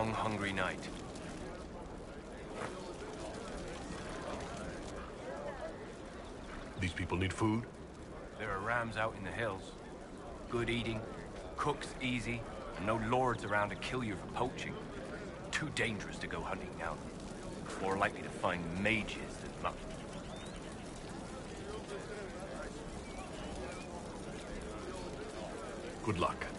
long, hungry night. These people need food? There are rams out in the hills. Good eating, cooks easy, and no lords around to kill you for poaching. Too dangerous to go hunting now. More likely to find mages than lucky. Good luck. Luck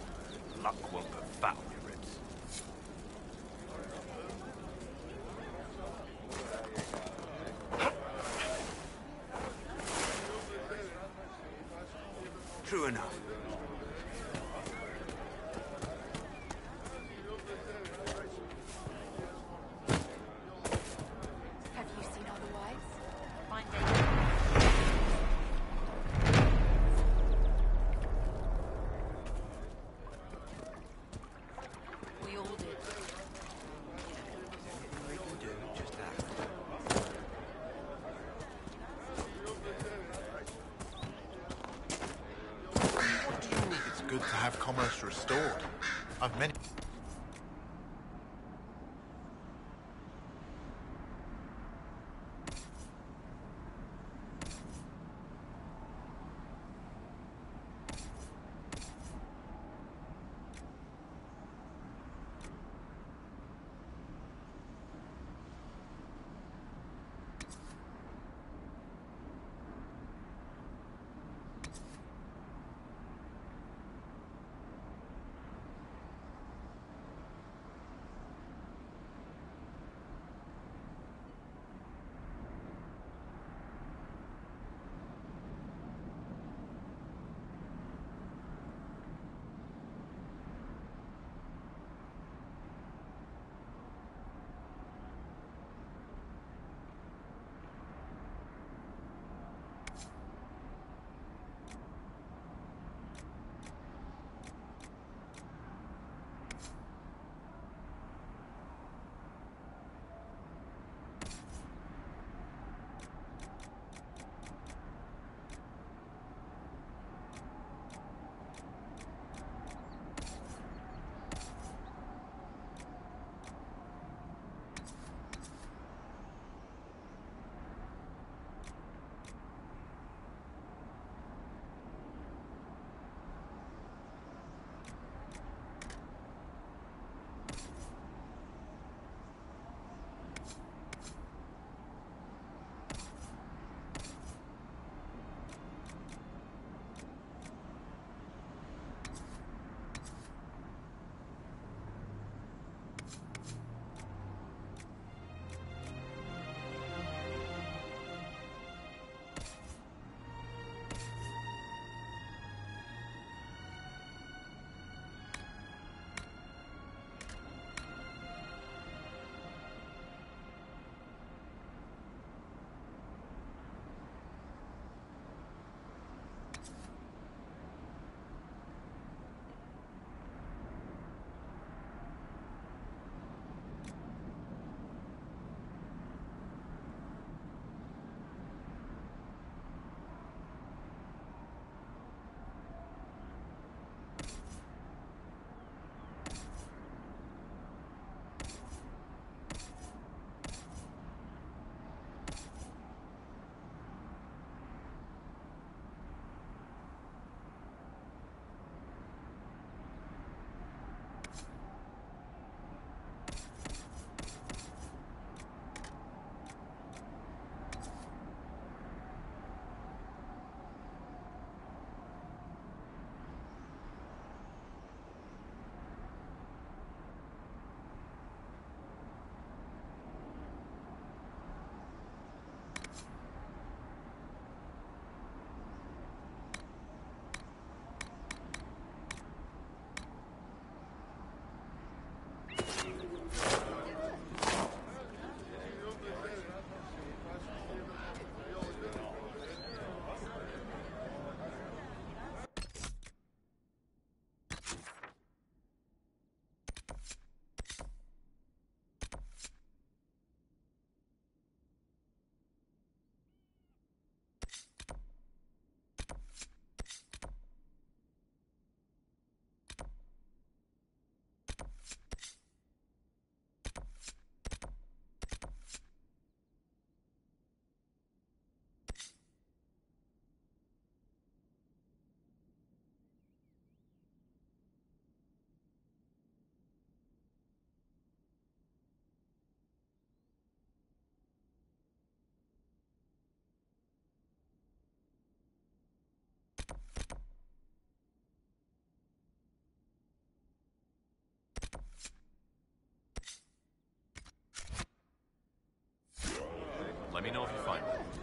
Let me know if you find it.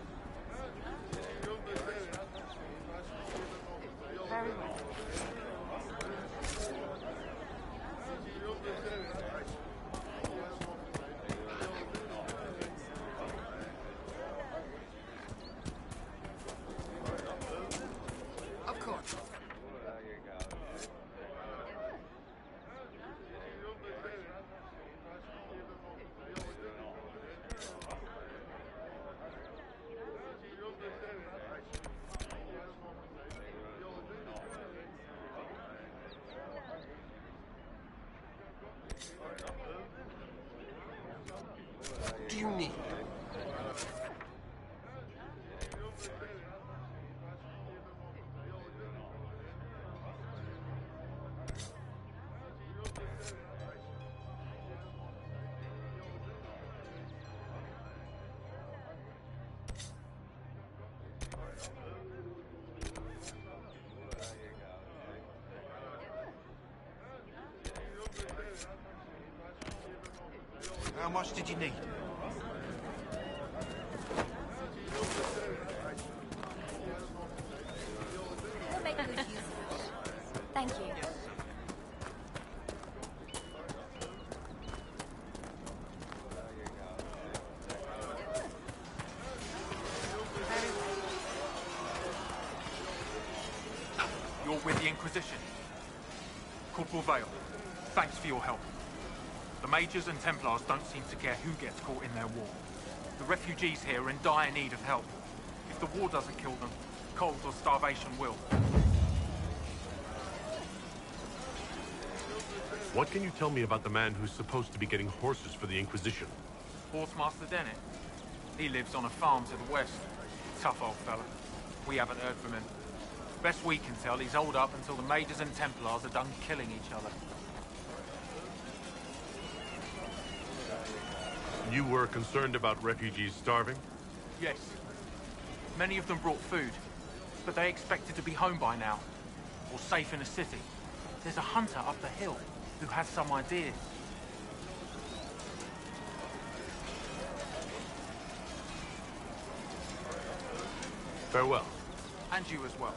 How much did you need? We'll make good use of it. Thank you. You're with the Inquisition. Corporal Vale, thanks for your help. The mages and Templars don't seem to care who gets caught in their war. The refugees here are in dire need of help. If the war doesn't kill them, cold or starvation will. What can you tell me about the man who's supposed to be getting horses for the Inquisition? Horsemaster Dennett. He lives on a farm to the west. Tough old fella. We haven't heard from him. Best we can tell, he's holed up until the mages and Templars are done killing each other. You were concerned about refugees starving? Yes. Many of them brought food, but they expected to be home by now, or safe in a city. There's a hunter up the hill who has some ideas. Farewell. And you as well.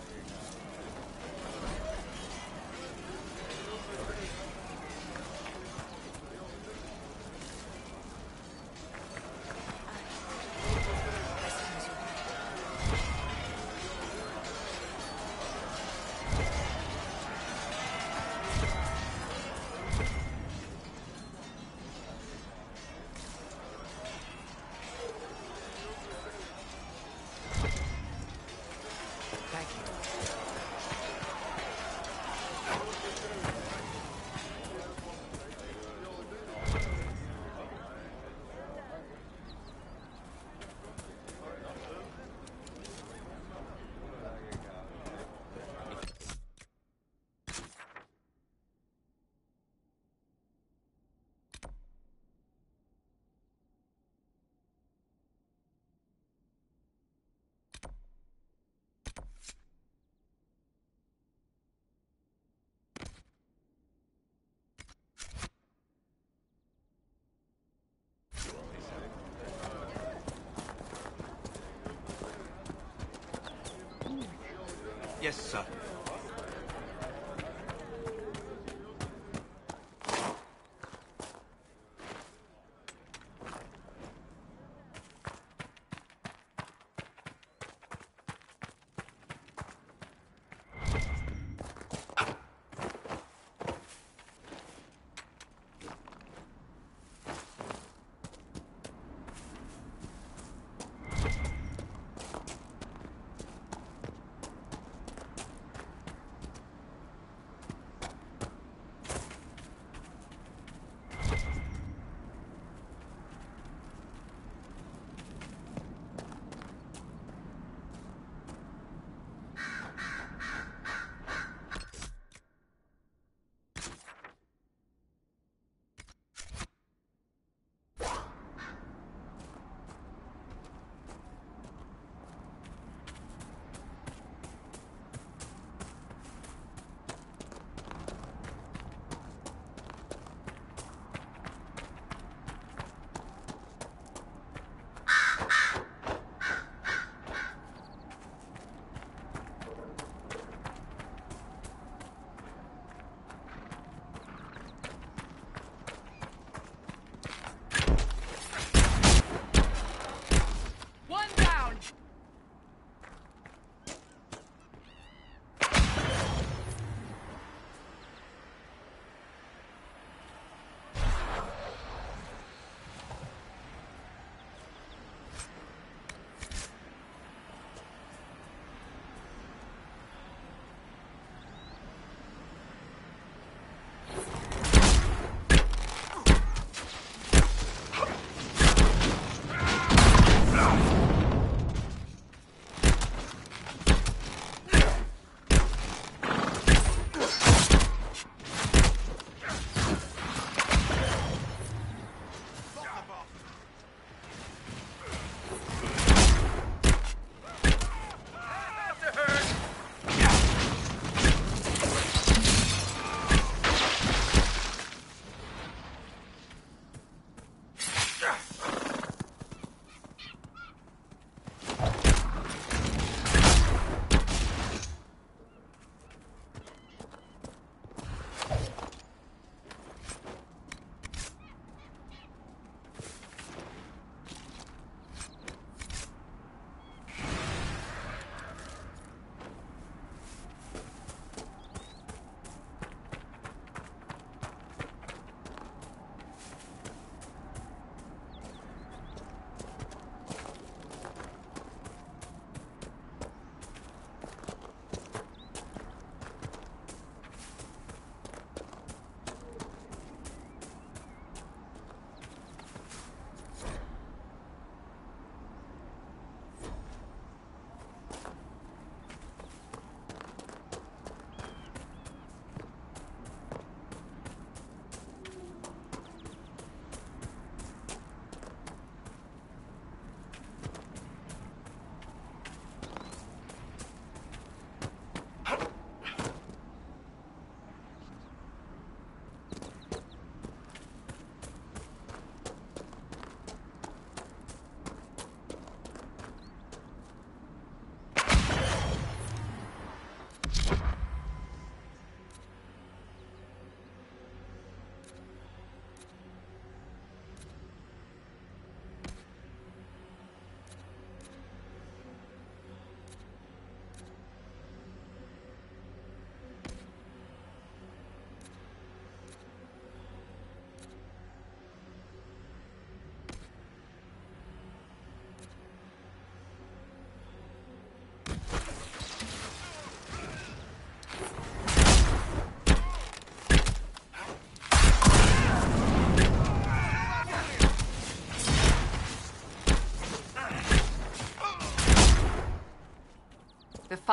Yes, sir.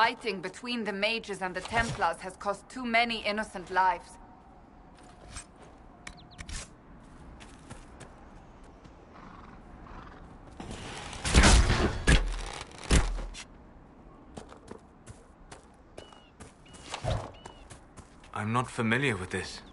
Fighting between the mages and the Templars has cost too many innocent lives. I'm not familiar with this.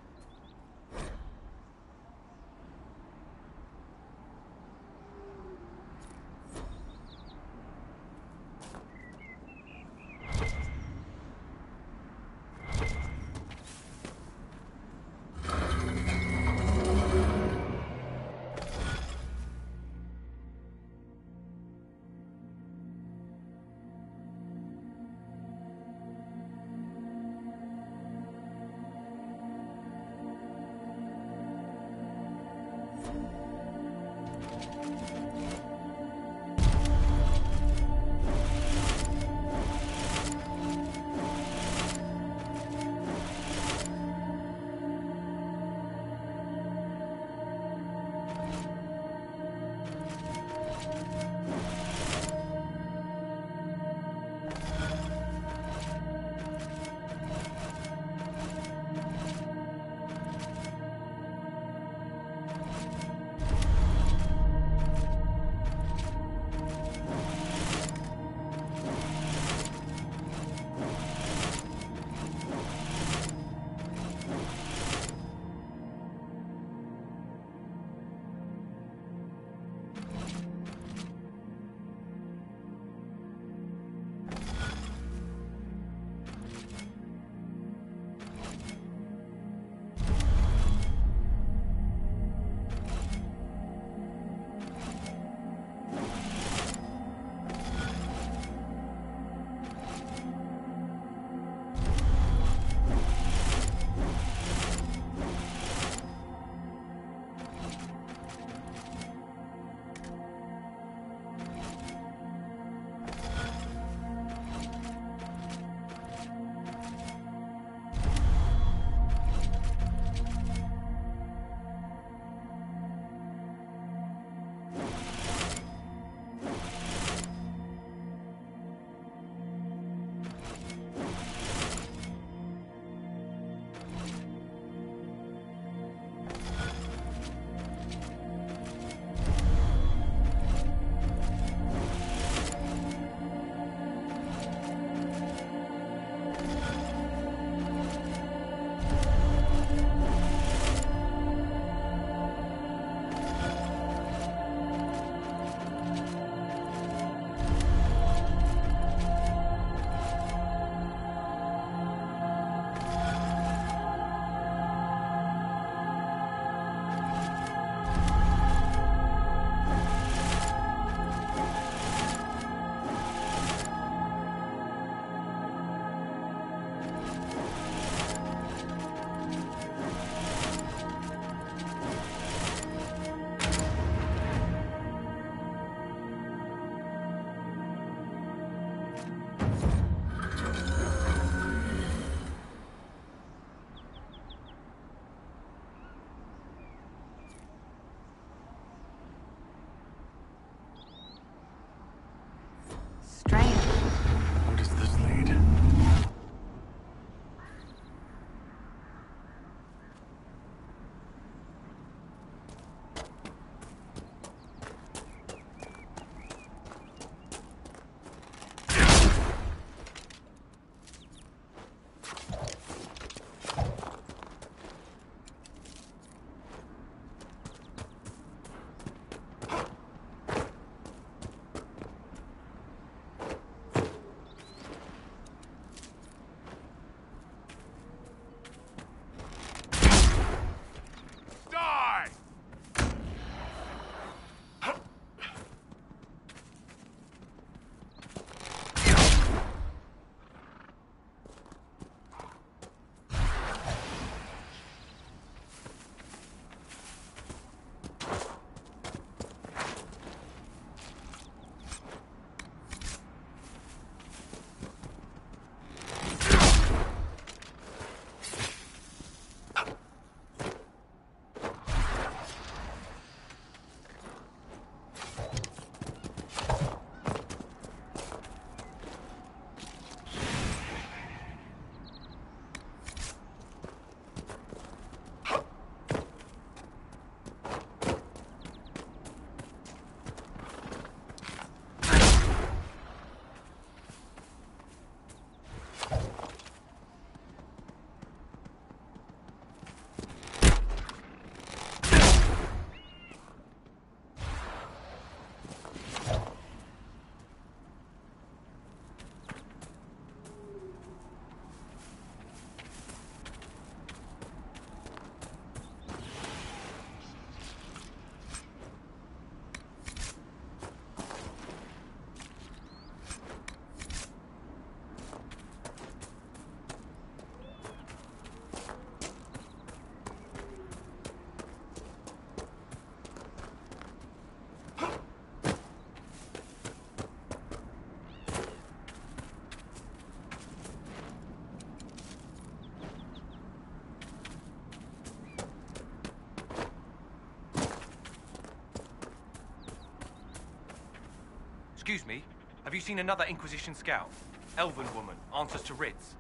Excuse me, have you seen another Inquisition scout? Elven woman, answers to Ritts.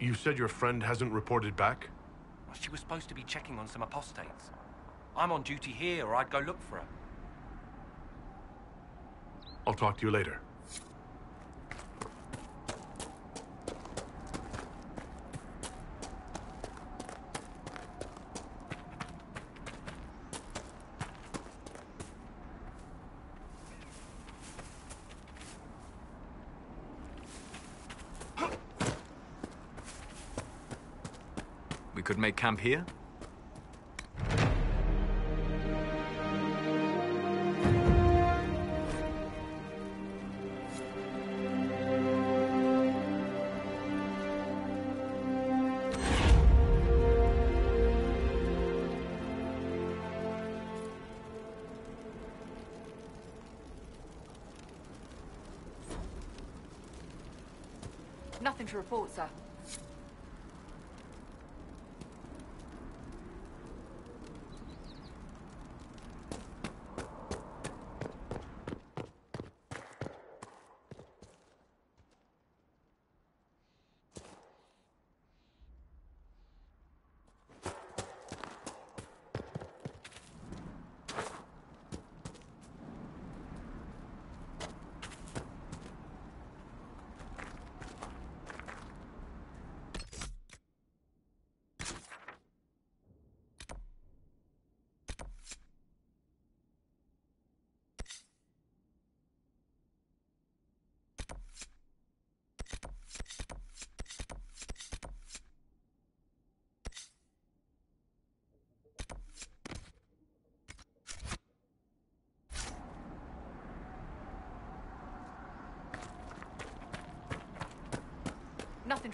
You said your friend hasn't reported back? Well, she was supposed to be checking on some apostates. I'm on duty here, or I'd go look for her. I'll talk to you later. Could make camp here?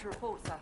Nothing to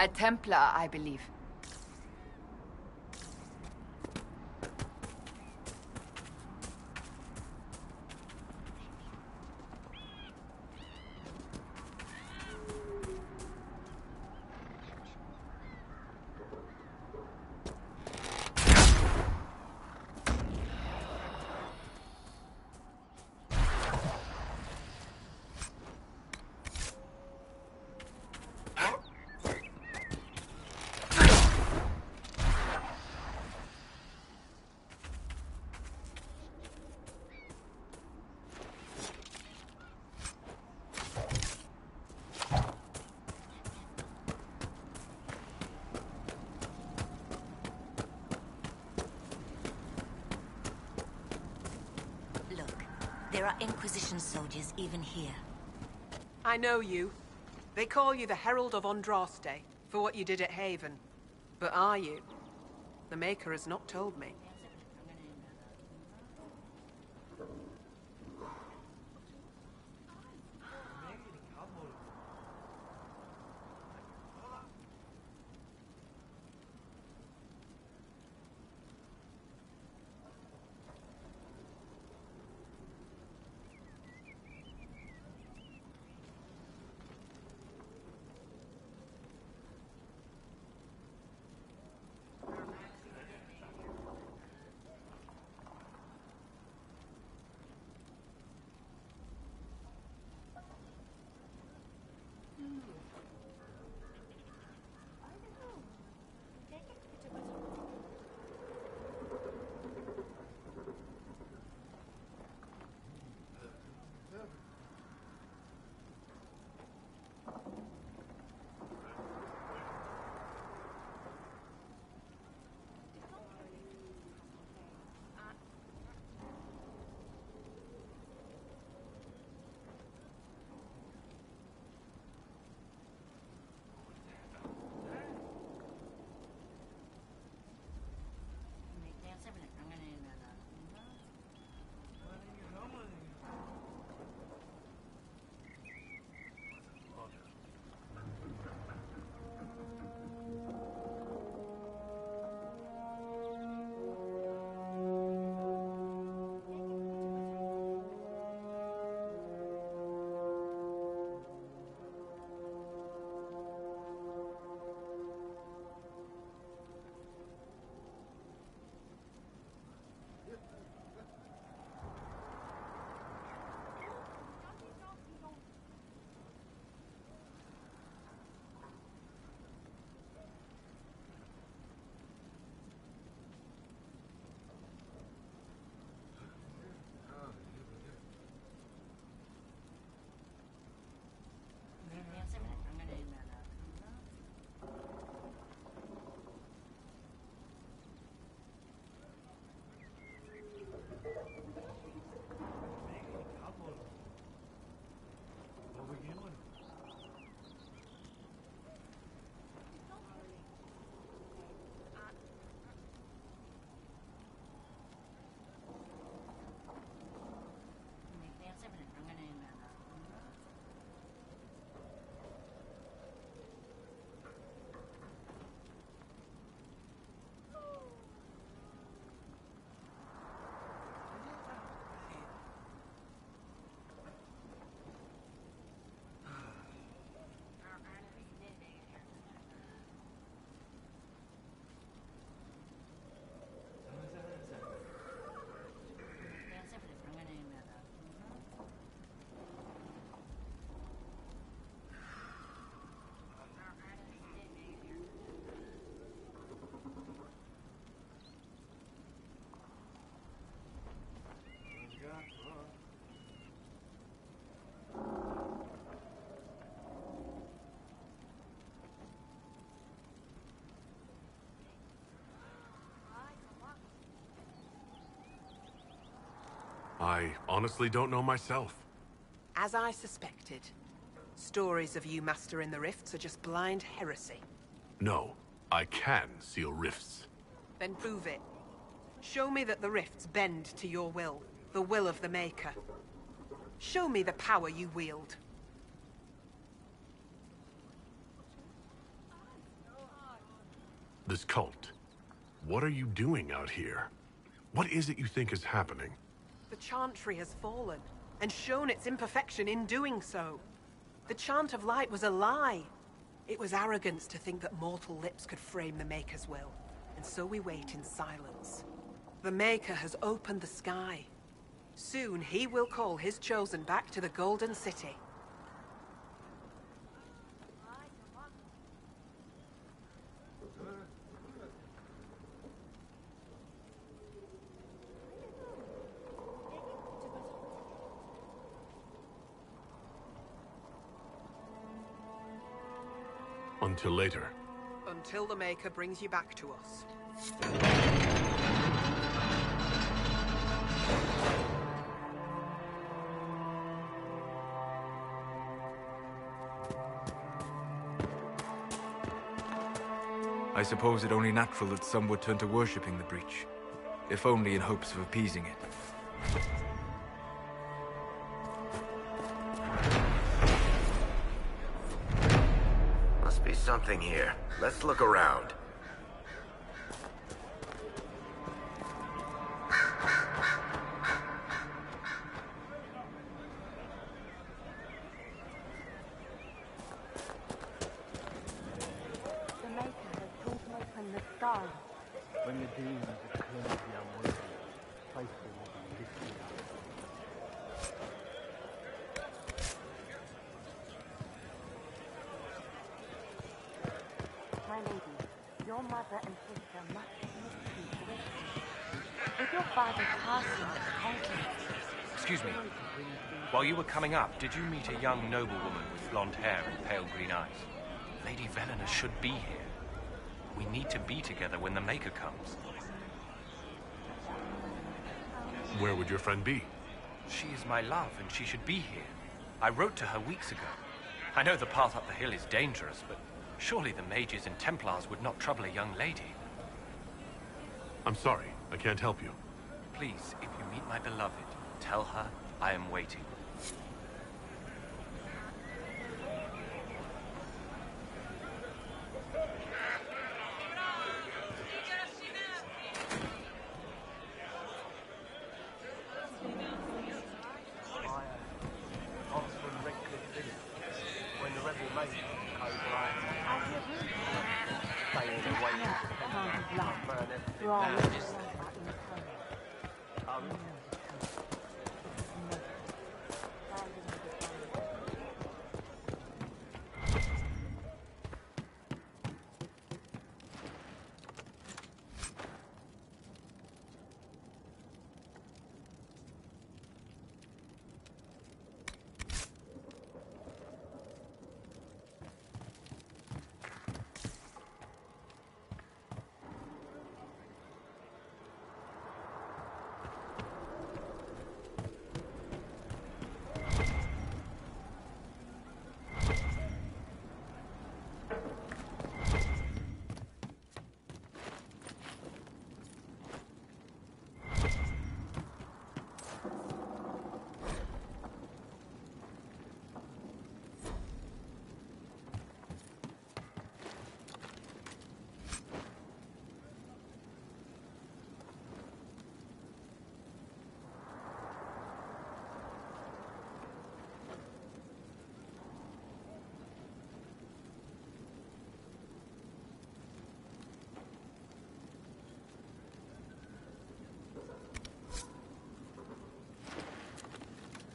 A Templar, I believe. Look, there are Inquisition soldiers even here. I know you. They call you the Herald of Andraste for what you did at Haven. But are you? The Maker has not told me. I honestly don't know myself. As I suspected. Stories of you mastering the rifts are just blind heresy. No, I can seal rifts. Then prove it. Show me that the rifts bend to your will, the will of the Maker. Show me the power you wield. This cult. What are you doing out here? What is it you think is happening? The Chantry has fallen, and shown its imperfection in doing so. The Chant of Light was a lie. It was arrogance to think that mortal lips could frame the Maker's will, and so we wait in silence. The Maker has opened the sky. Soon he will call his chosen back to the Golden City. Until later. Until the Maker brings you back to us. I suppose it only natural that some would turn to worshipping the breach, if only in hopes of appeasing it. Something here. Let's look around. The Maker has torn open the sky. When the demons have cleansed the unworthy, faithful will be lifted up. My lady, your mother and sister must submit to you correctly. With your father's passing at the conclave, Excuse me. While you were coming up, did you meet a young noblewoman with blonde hair and pale green eyes? Lady Velena should be here. We need to be together when the Maker comes. Where would your friend be? She is my love, and she should be here. I wrote to her weeks ago. I know the path up the hill is dangerous, but surely the mages and Templars would not trouble a young lady. I'm sorry, I can't help you. Please, if you meet my beloved, tell her I am waiting.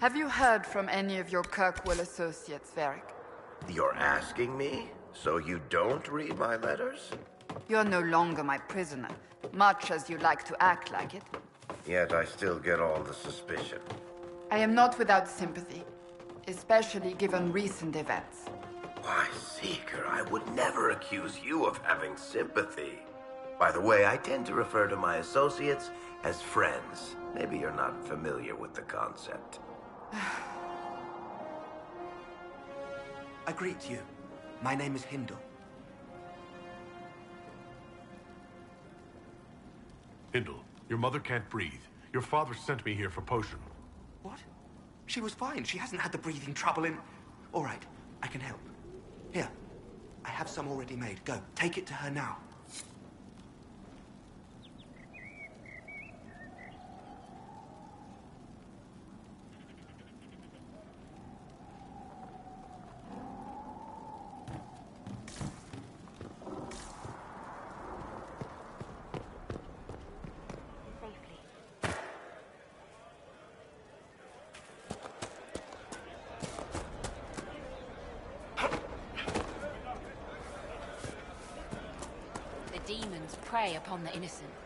Have you heard from any of your Kirkwall associates, Varric? You're asking me? So you don't read my letters? You're no longer my prisoner, much as you like to act like it. Yet I still get all the suspicion. I am not without sympathy, especially given recent events. Why, Seeker, I would never accuse you of having sympathy. By the way, I tend to refer to my associates as friends. Maybe you're not familiar with the concept. I greet you. My name is Hindle. Hindle, your mother can't breathe. Your father sent me here for potion. What? She was fine. She hasn't had the breathing trouble in... All right, I can help. Here, I have some already made. Go, take it to her now. Upon the innocent,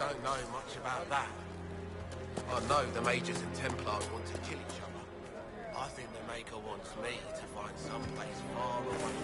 don't know much about that. I know the mages and Templars want to kill each other. I think the Maker wants me to find some place far away.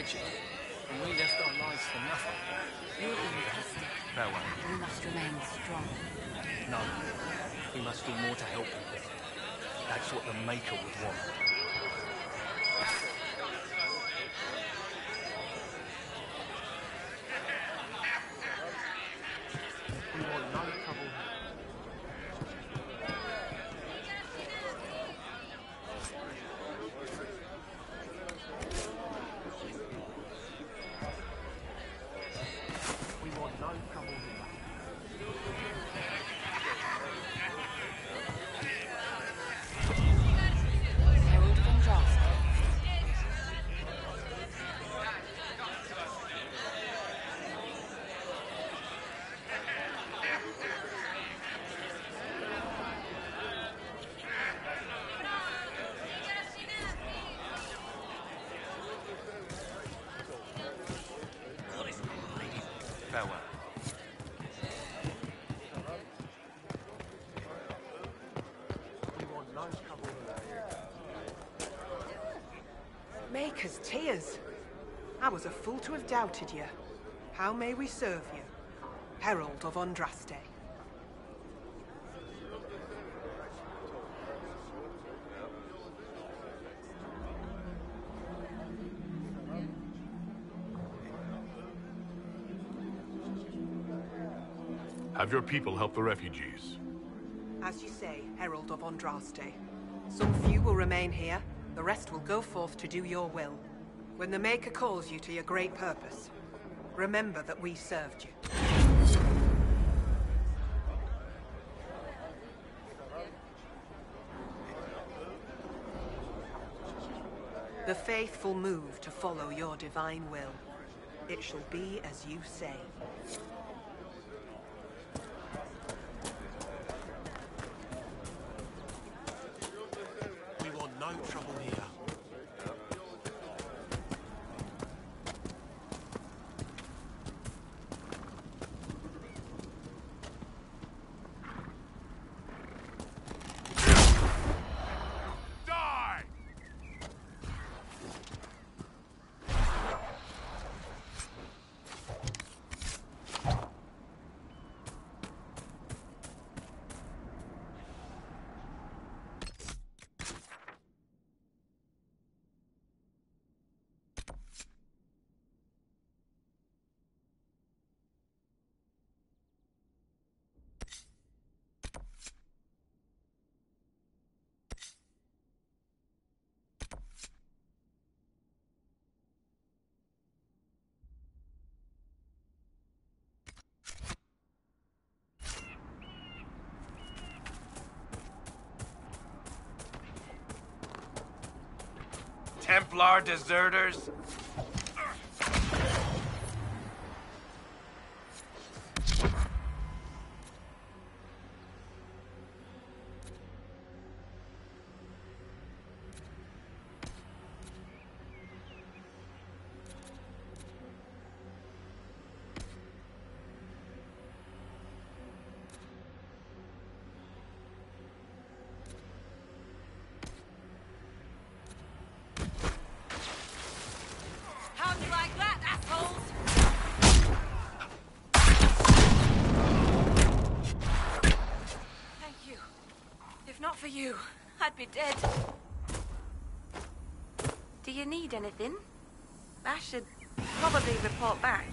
War and magic, and we left our lives for nothing? You're being tested. Farewell. We must remain strong. No. We must do more to help people. That's what the Maker would want. We want no trouble We want no trouble here. Herald of Andraste. Farewell. We want no trouble here. Maker's tears. I was a fool to have doubted you. How may we serve you? Herald of Andraste. Have your people help the refugees. As you say, Herald of Andraste. Some few will remain here, the rest will go forth to do your will. When the Maker calls you to your great purpose, remember that we served you. The faithful move to follow your divine will. It shall be as you say. We want no trouble here. Die! Templar deserters? you, I'd be dead. Do you need anything? I should probably report back.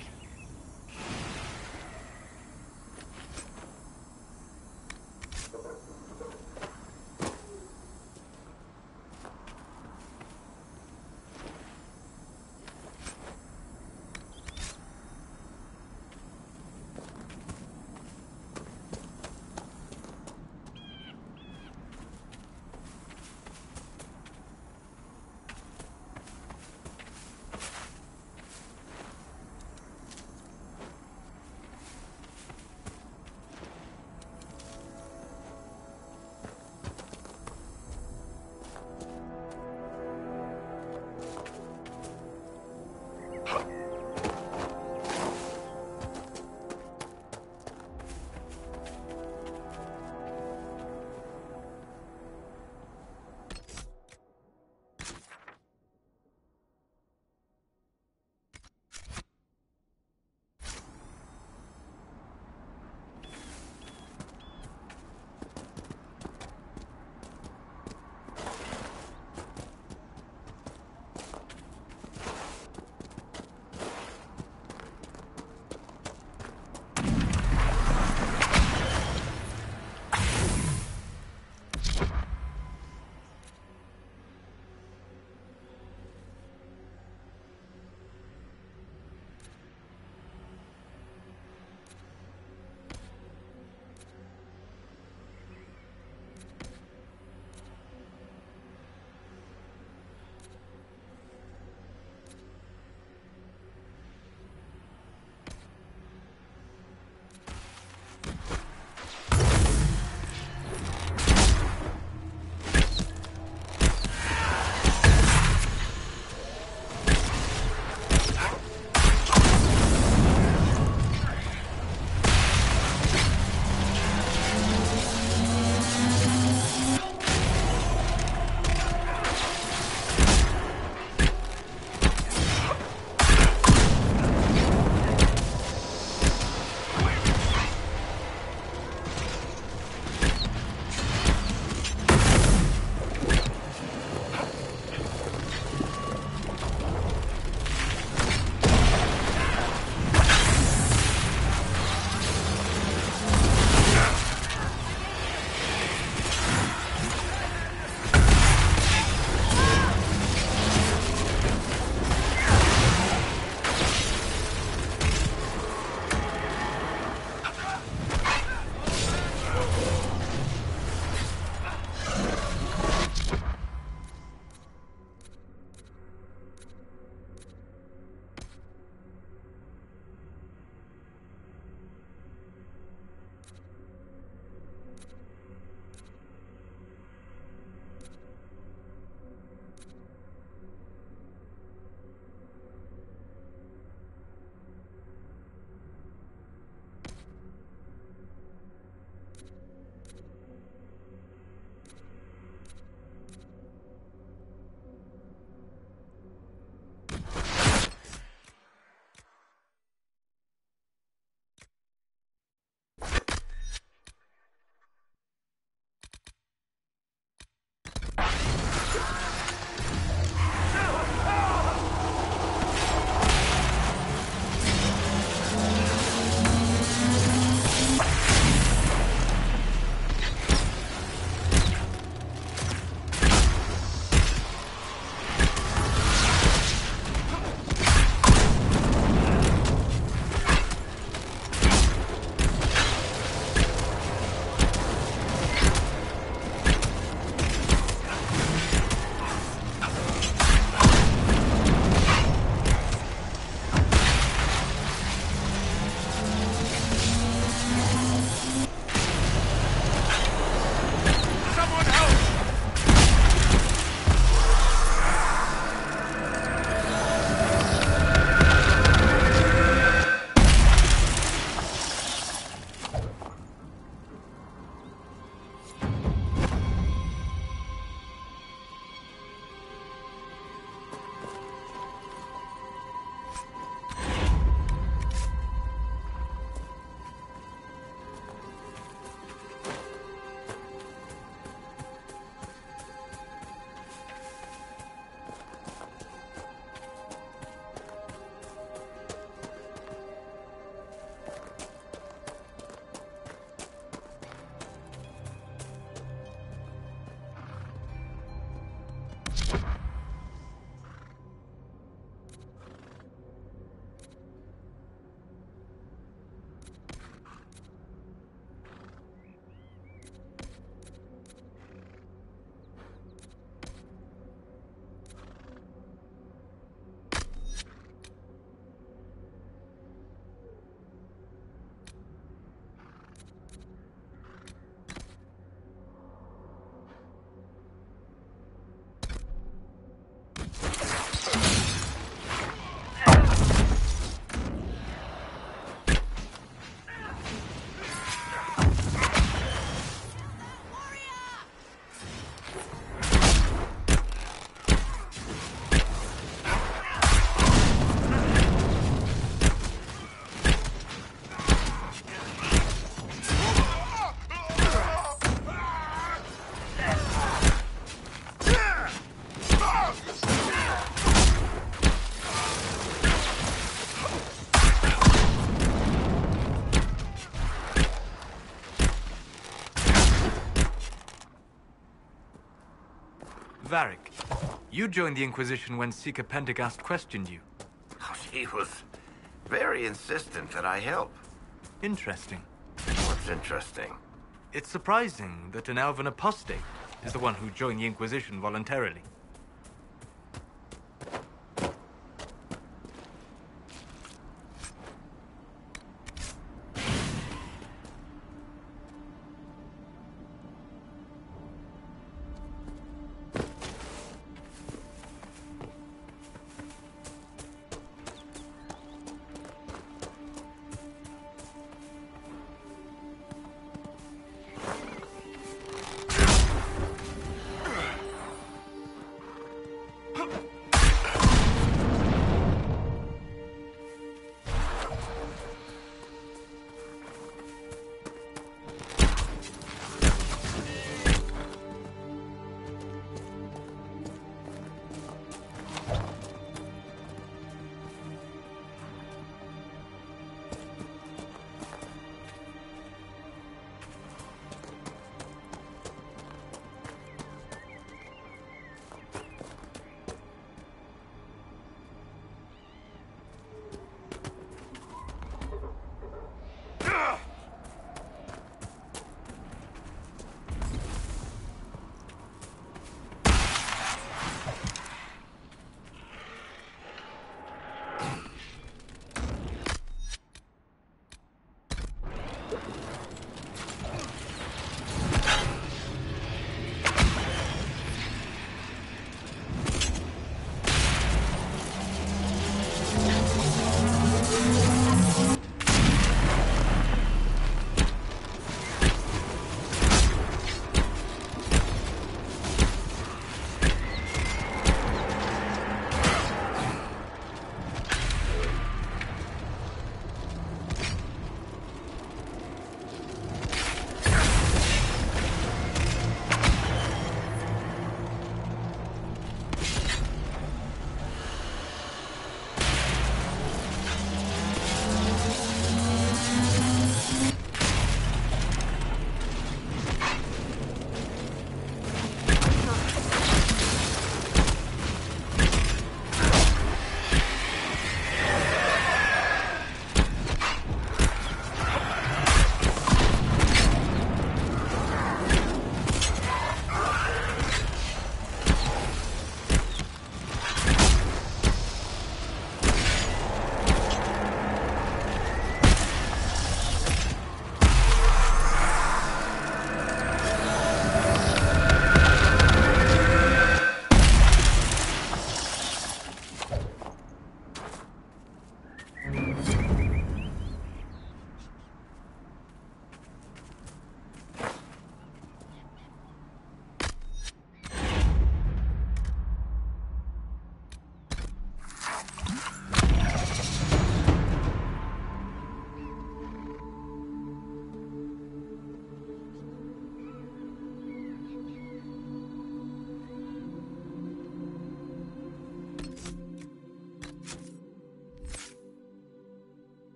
You joined the Inquisition when Seeker Pentaghast questioned you. Oh, She was very insistent that I help. Interesting. What's interesting? It's surprising that an elven apostate is the one who joined the Inquisition voluntarily.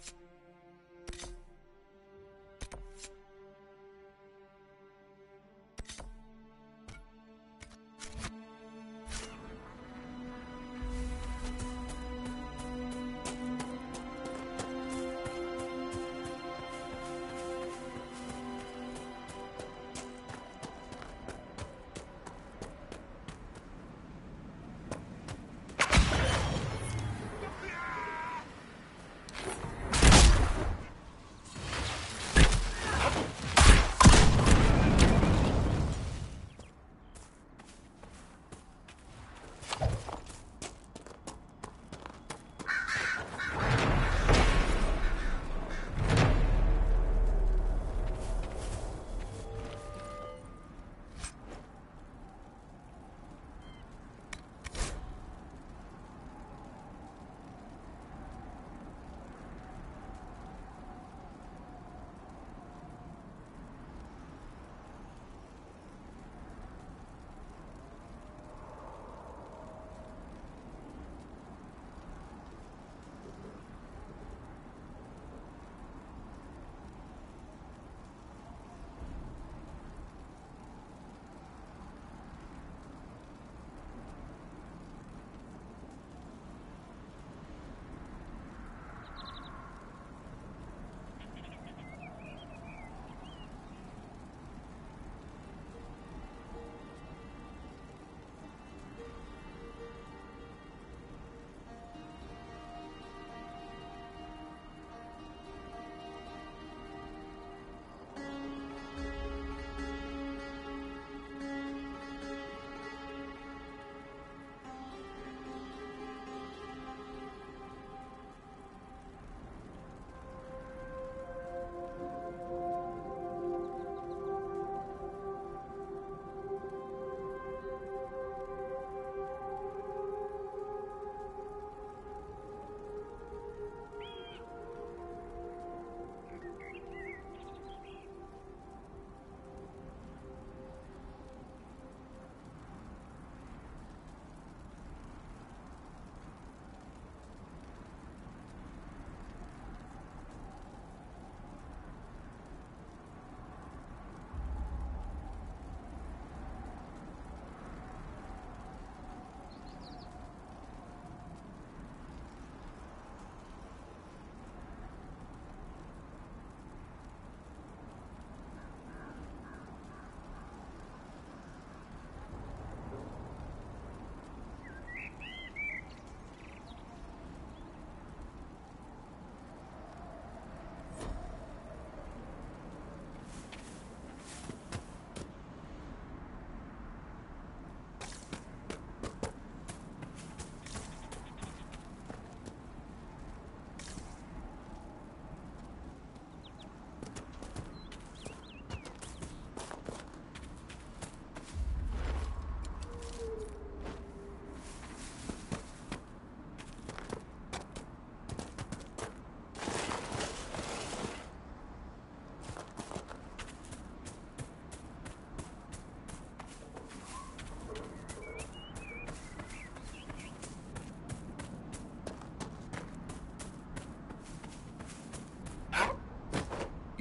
you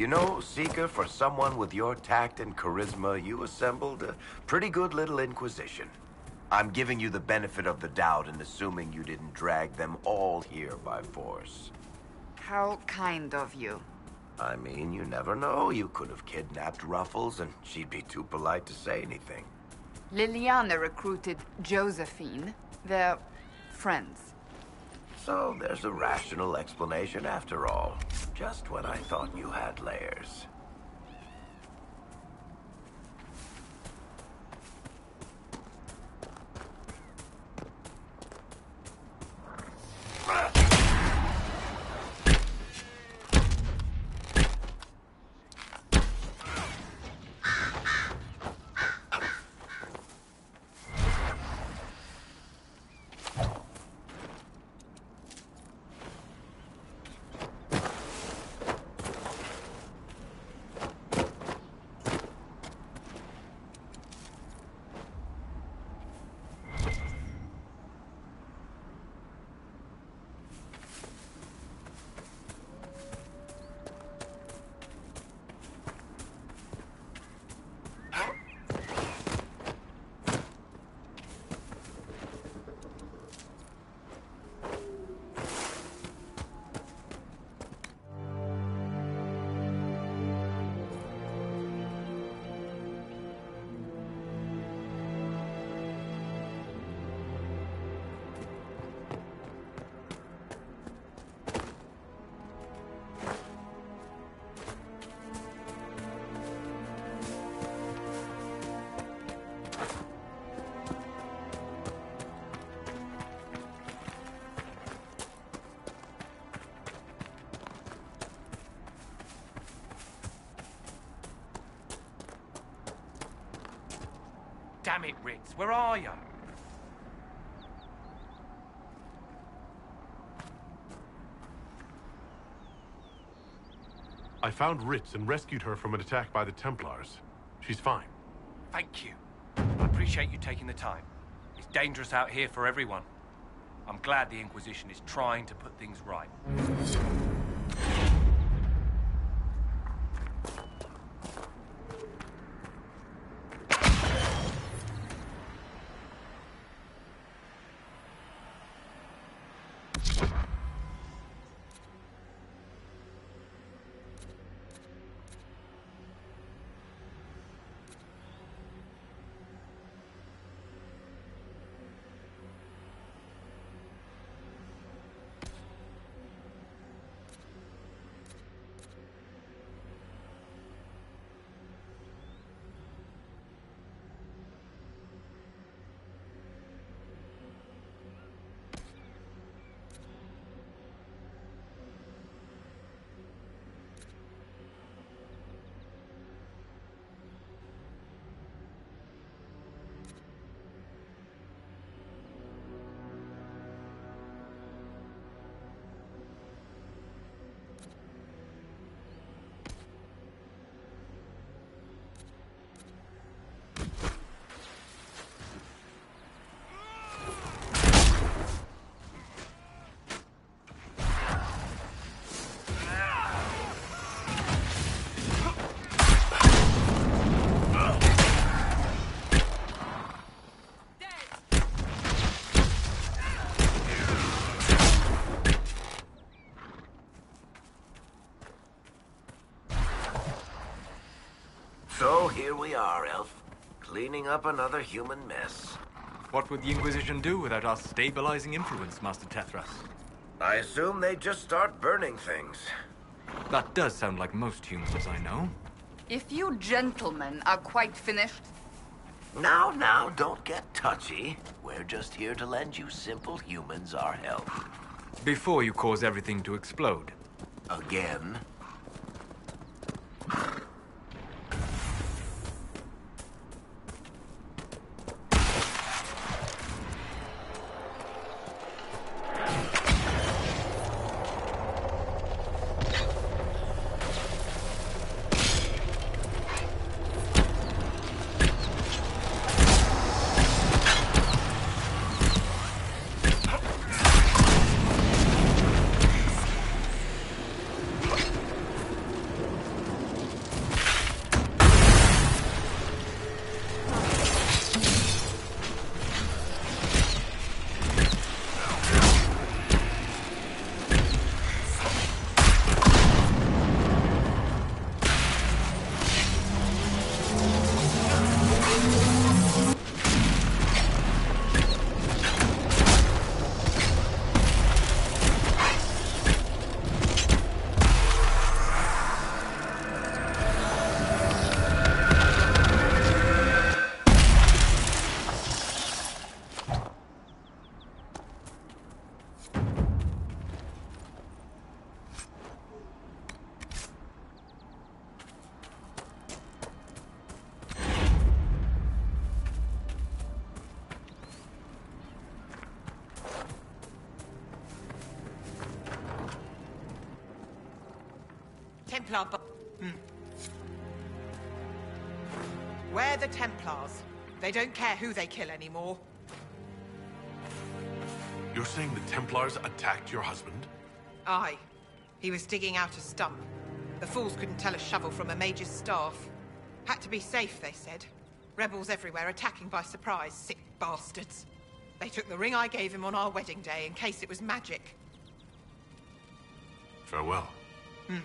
You know, Seeker, for someone with your tact and charisma, you assembled a pretty good little inquisition. I'm giving you the benefit of the doubt and assuming you didn't drag them all here by force. How kind of you. I mean, you never know. You could have kidnapped Ruffles and she'd be too polite to say anything. Leliana recruited Josephine. They're friends. So there's a rational explanation after all. Just when I thought you had layers. Damn it, Ritts, where are you? I found Ritts and rescued her from an attack by the Templars. She's fine. Thank you. I appreciate you taking the time. It's dangerous out here for everyone. I'm glad the Inquisition is trying to put things right. So here we are, Elf. Cleaning up another human mess. What would the Inquisition do without our stabilizing influence, Master Tethras? I assume they just start burning things. That does sound like most humans I know. If you gentlemen are quite finished, Now, now, don't get touchy. We're just here to lend you simple humans our help. Before you cause everything to explode. Again? They don't care who they kill anymore. You're saying the Templars attacked your husband? Aye. He was digging out a stump. The fools couldn't tell a shovel from a mage's staff. Had to be safe, they said. Rebels everywhere attacking by surprise, sick bastards. They took the ring I gave him on our wedding day in case it was magic. Farewell. Hmm.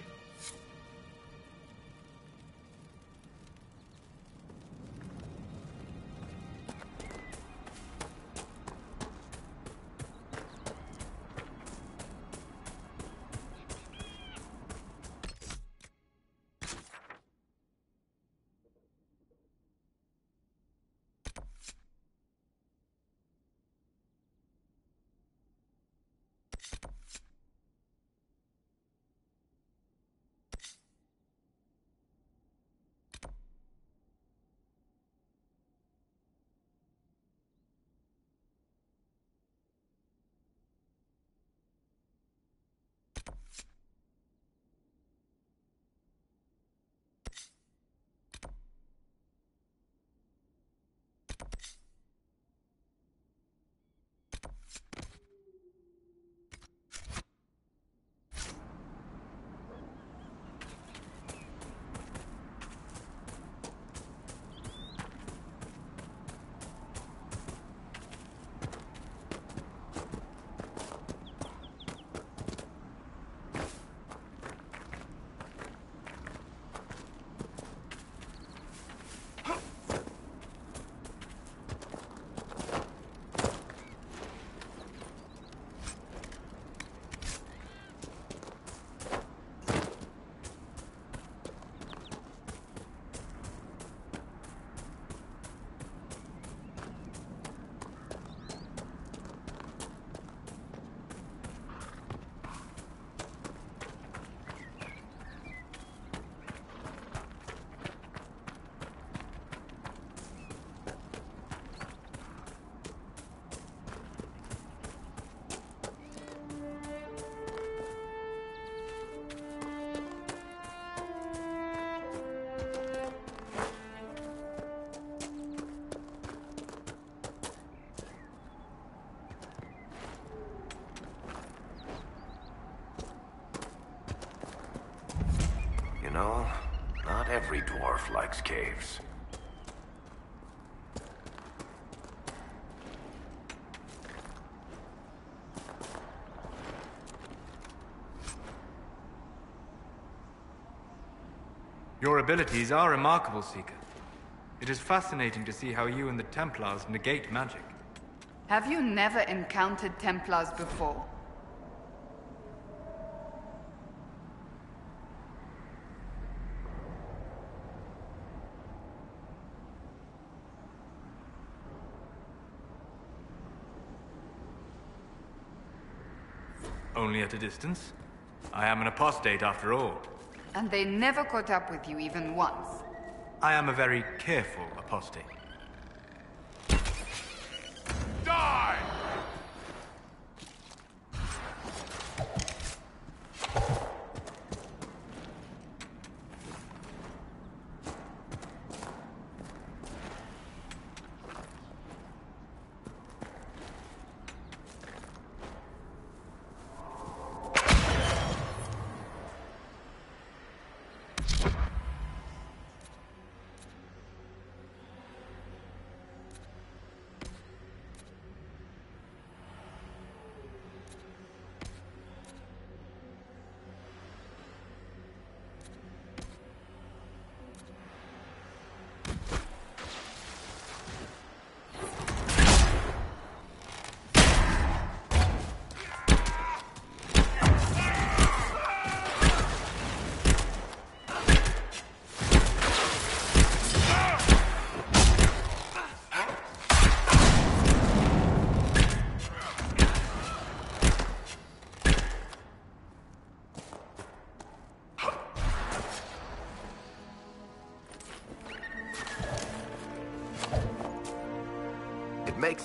Not every dwarf likes caves. Your abilities are remarkable, Seeker. It is fascinating to see how you and the Templars negate magic. Have you never encountered Templars before? Only at a distance. I am an apostate after all. And they never caught up with you even once. I am a very careful apostate.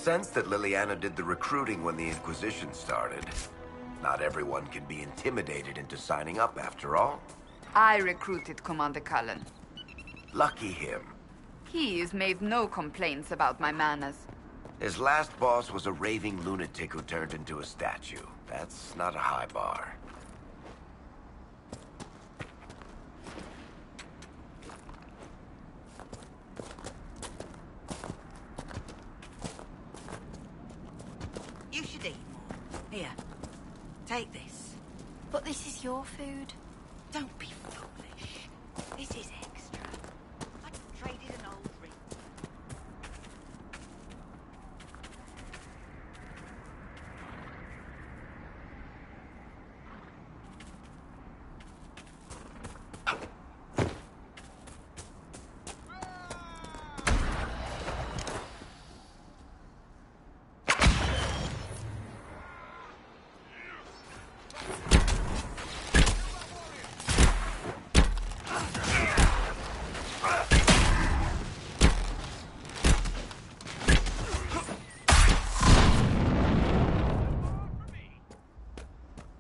Sense that Leliana did the recruiting when the Inquisition started. Not everyone can be intimidated into signing up, after all. I recruited Commander Cullen. Lucky him. He He's made no complaints about my manners. His last boss was a raving lunatic who turned into a statue. That's not a high bar. You should eat more. Here, take this. But this is your food. Don't be foolish. This is extra. I traded an old ring.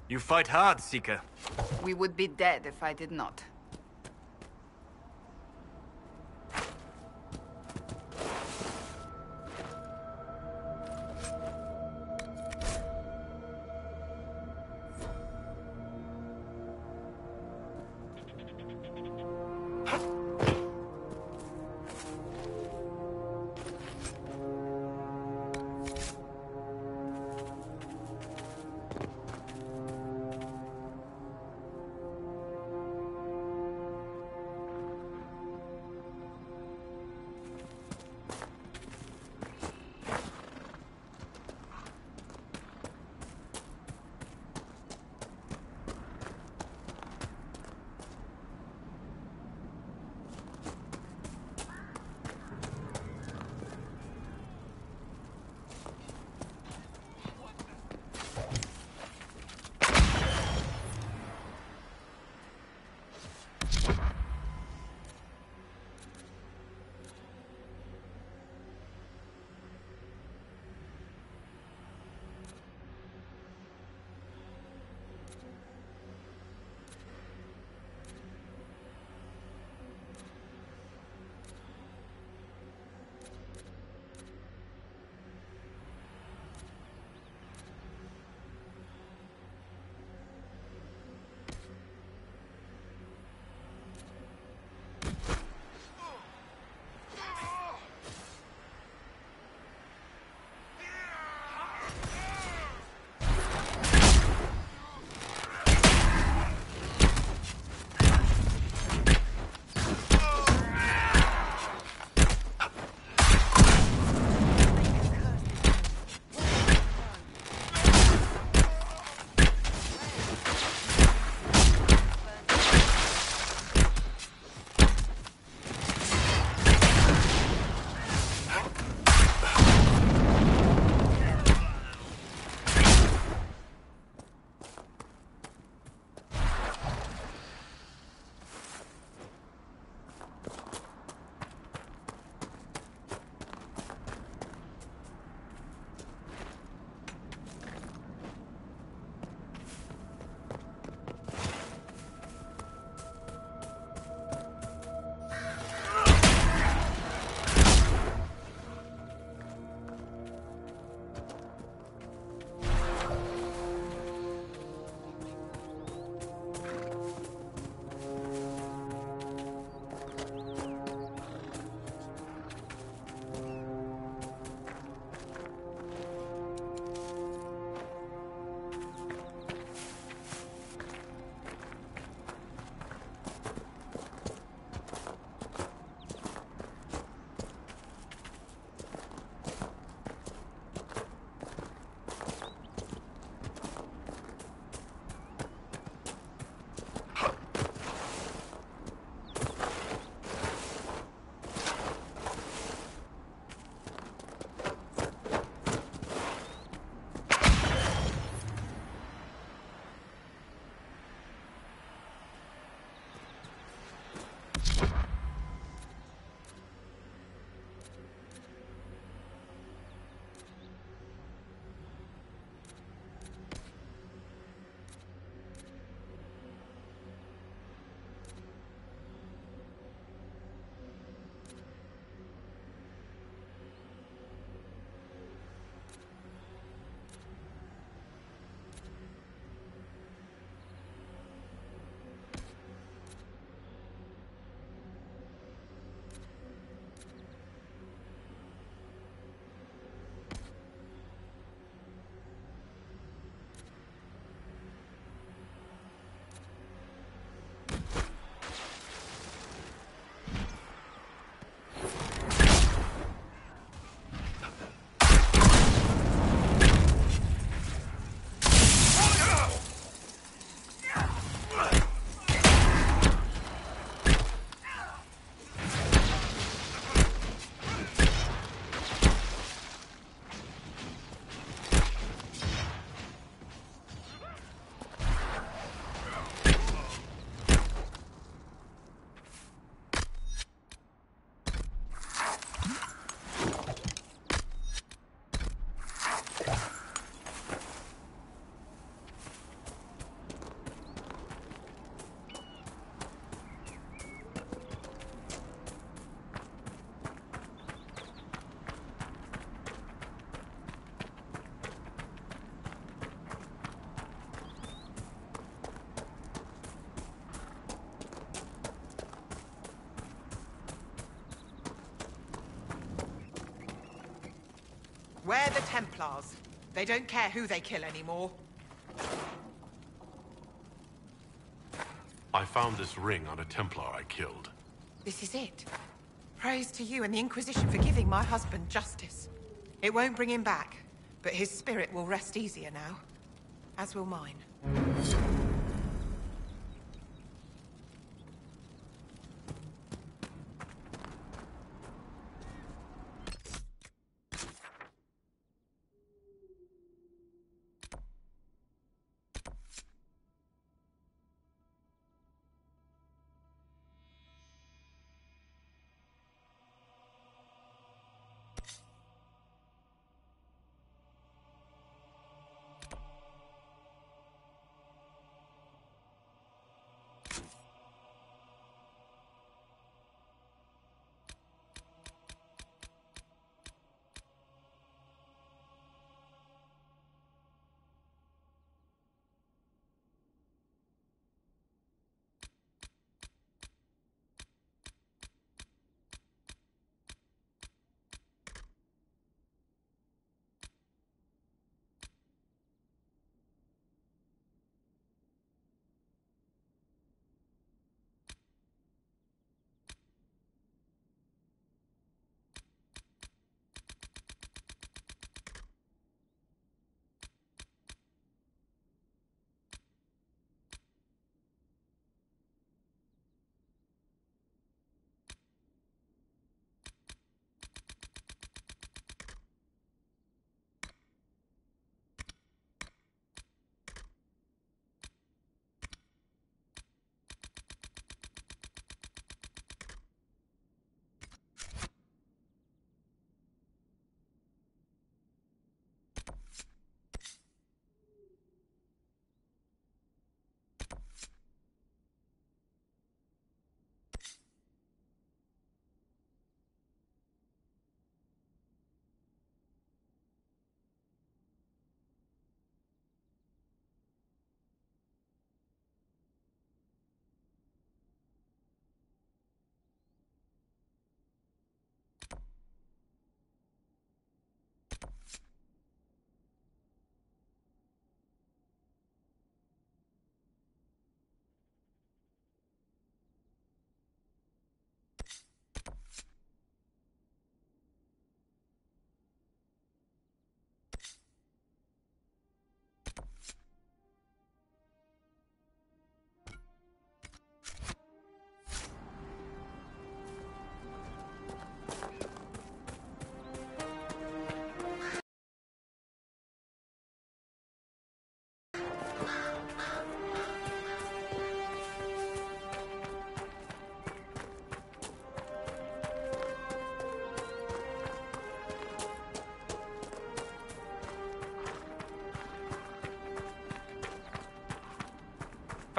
You fight hard, Seeker. We would be dead if I did not. We're the Templars. They don't care who they kill anymore. I found this ring on a Templar I killed. This is it. Praise to you and the Inquisition for giving my husband justice. It won't bring him back, but his spirit will rest easier now. As will mine.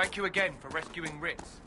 Thank you again for rescuing Ritts.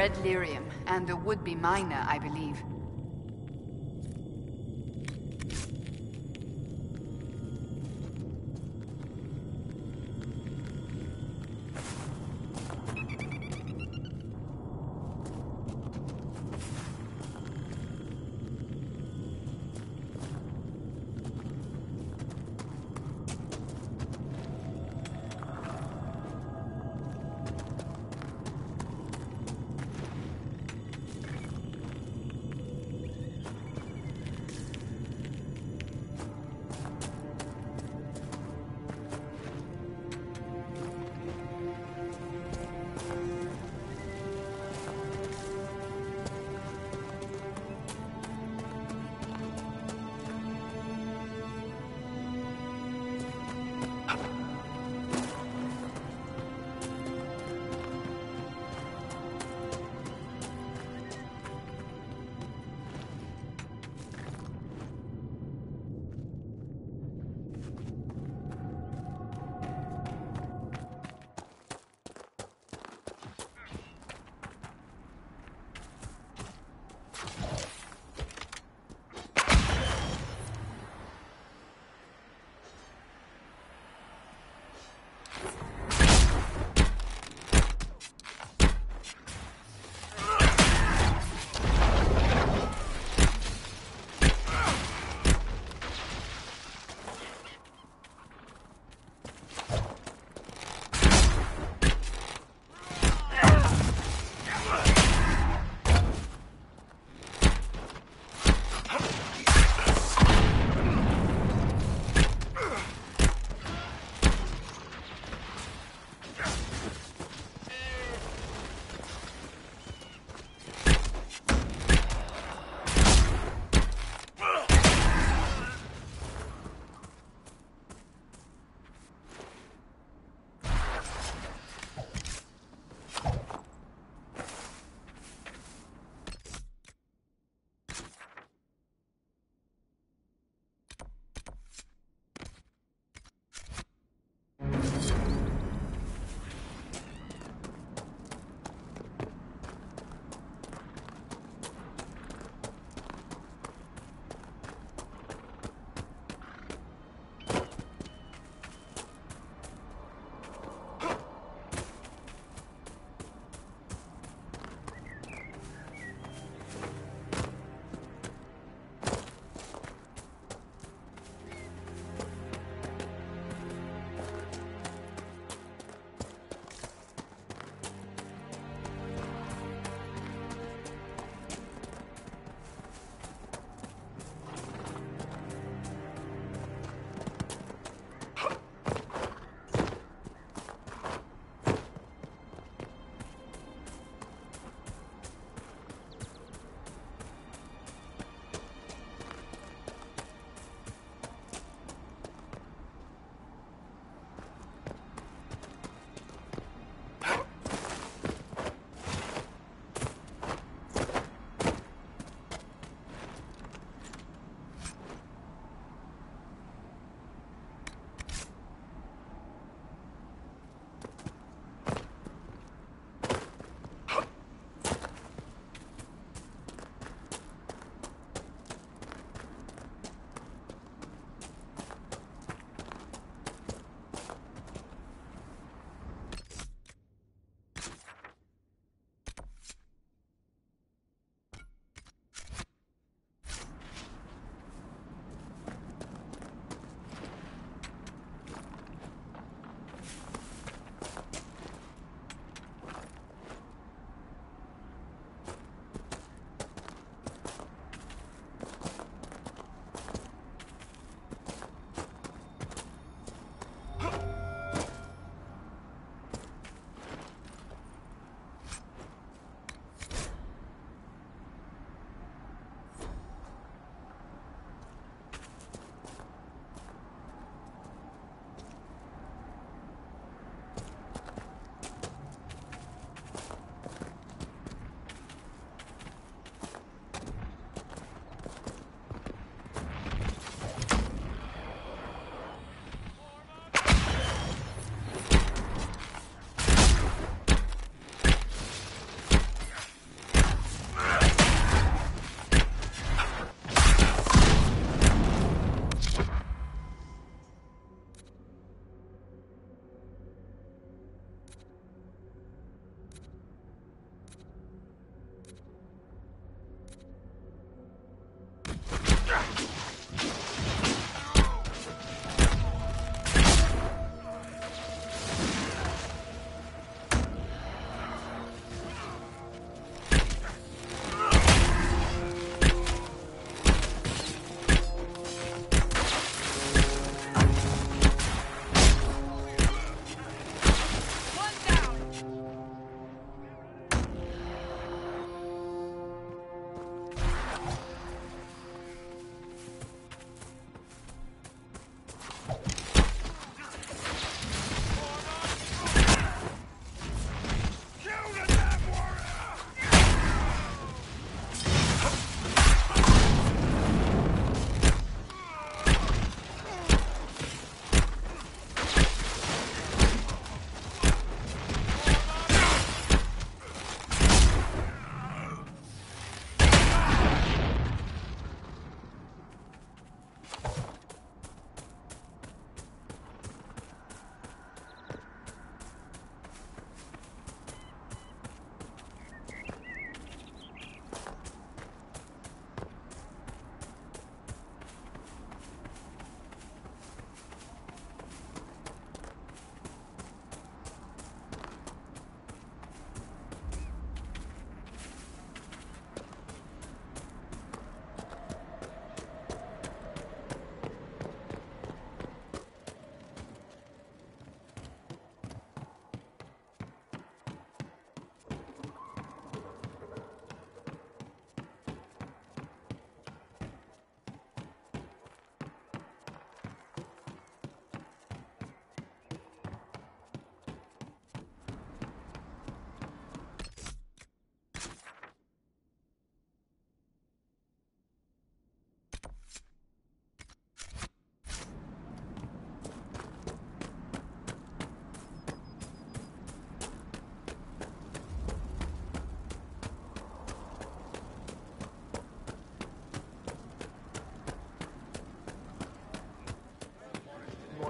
Red lyrium, and a would-be miner, I believe.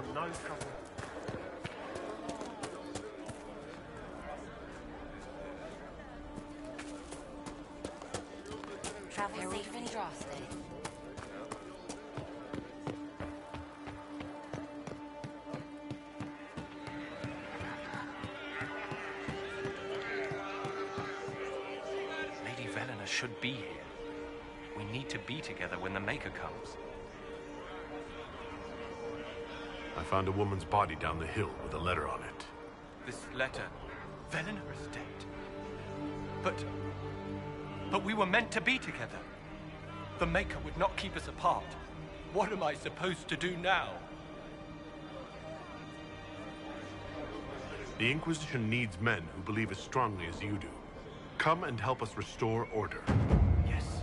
Want no trouble. Travel safe in Drosty. Lady Velena should be here. We need to be together when the Maker comes. I found a woman's body down the hill with a letter on it. This letter, Velena is dead. But... But we were meant to be together. The Maker would not keep us apart. What am I supposed to do now? The Inquisition needs men who believe as strongly as you do. Come and help us restore order. Yes.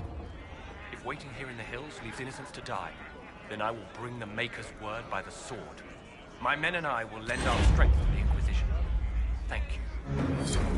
If waiting here in the hills leaves innocents to die, then I will bring the Maker's word by the sword. My men and I will lend our strength to the Inquisition. Thank you.